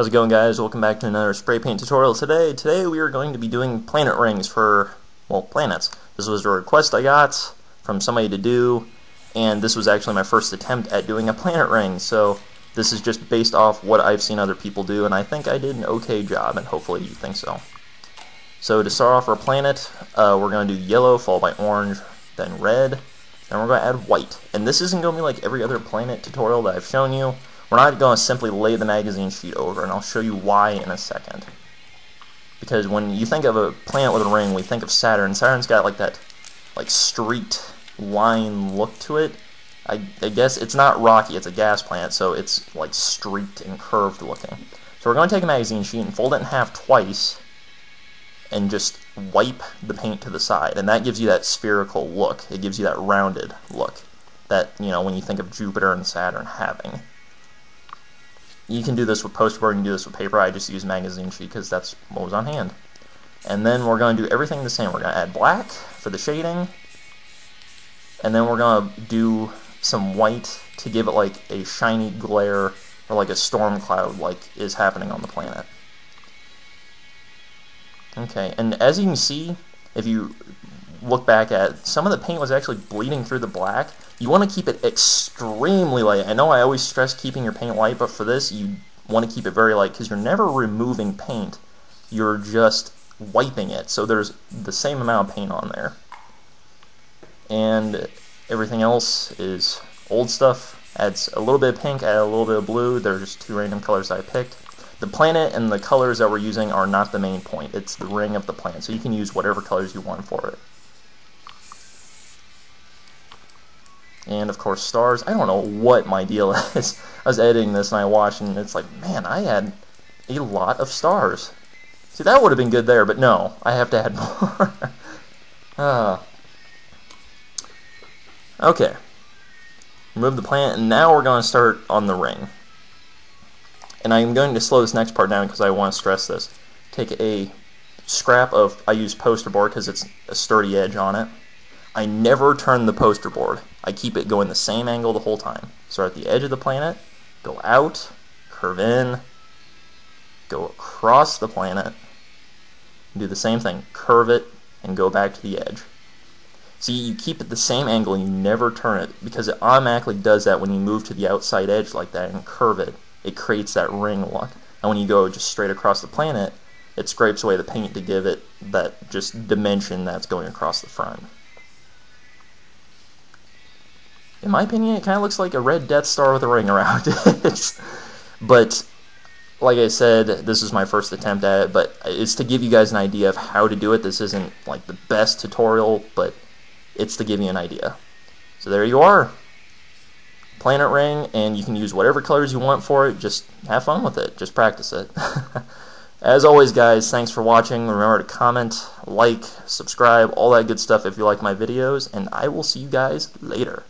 How's it going guys? Welcome back to another spray paint tutorial today. Today we are going to be doing planet rings for, well, planets. This was a request I got from somebody to do, and this was actually my first attempt at doing a planet ring, so this is just based off what I've seen other people do, and I think I did an okay job, and hopefully you think so. So to start off our planet, uh, we're going to do yellow, followed by orange, then red, then we're going to add white. And this isn't going to be like every other planet tutorial that I've shown you. We're not going to simply lay the magazine sheet over, and I'll show you why in a second. Because when you think of a planet with a ring, we think of Saturn. Saturn's got like that like streaked line look to it. I, I guess it's not rocky, it's a gas planet, so it's like streaked and curved looking. So we're going to take a magazine sheet and fold it in half twice and just wipe the paint to the side. And that gives you that spherical look. It gives you that rounded look that, you know, when you think of Jupiter and Saturn having. You can do this with poster board, you can do this with paper. I just use magazine sheet because that's what was on hand. And then we're going to do everything the same. We're going to add black for the shading. And then we're going to do some white to give it like a shiny glare or like a storm cloud like is happening on the planet. Okay, and as you can see, if you look back at some of the paint was actually bleeding through the black you want to keep it extremely light. I know I always stress keeping your paint light, but for this, you want to keep it very light because you're never removing paint. You're just wiping it, so there's the same amount of paint on there. And everything else is old stuff. Adds a little bit of pink, add a little bit of blue. They're just two random colors I picked. The planet and the colors that we're using are not the main point. It's the ring of the planet, so you can use whatever colors you want for it. And of course stars. I don't know what my deal is. I was editing this and I watched and it's like, man, I had a lot of stars. See, that would have been good there, but no, I have to add more. uh. Okay. Remove the plant, and now we're going to start on the ring. And I'm going to slow this next part down because I want to stress this. Take a scrap of, I use poster board because it's a sturdy edge on it. I never turn the poster board. I keep it going the same angle the whole time. Start at the edge of the planet, go out, curve in, go across the planet, do the same thing, curve it, and go back to the edge. See, you keep it the same angle and you never turn it because it automatically does that when you move to the outside edge like that and curve it. It creates that ring look. And when you go just straight across the planet, it scrapes away the paint to give it that just dimension that's going across the front. In my opinion, it kind of looks like a red Death Star with a ring around it. but like I said, this is my first attempt at it, but it's to give you guys an idea of how to do it. This isn't like the best tutorial, but it's to give you an idea. So there you are. Planet ring, and you can use whatever colors you want for it. Just have fun with it. Just practice it. As always, guys, thanks for watching. Remember to comment, like, subscribe, all that good stuff if you like my videos, and I will see you guys later.